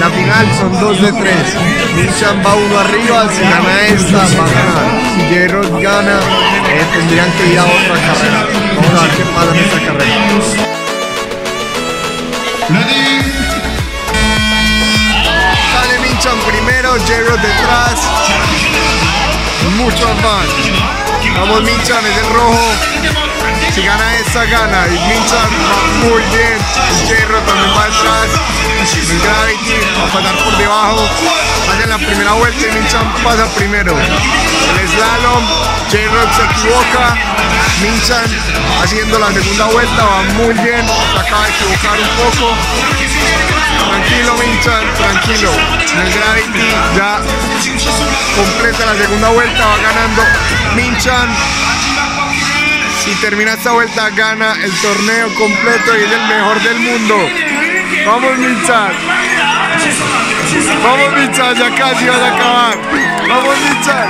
La final son 2 de 3. Nishan va uno arriba, si gana esta, va a ganar. Si J-Rod gana, eh, tendrían que ir a otra carrera. Vamos a ver qué pasa en esta carrera. Minchan primero, J-Rock detrás. Mucho más. Vamos Minchan, es el rojo. Si gana esta, gana. Y Minchan va muy bien. J-Rock también va atrás. El Gravity va a pasar por debajo. En la primera vuelta y Minchan pasa primero. El slalom, J-Rock se equivoca. Minchan haciendo la segunda vuelta va muy bien. Se acaba de equivocar un poco. Tranquilo, Minchan, tranquilo. El Gravity ya completa la segunda vuelta, va ganando Minchan. Si termina esta vuelta, gana el torneo completo y es el mejor del mundo. Vamos, Minchan. Vamos, Minchan, ya casi vas a acabar. Vamos, Minchan.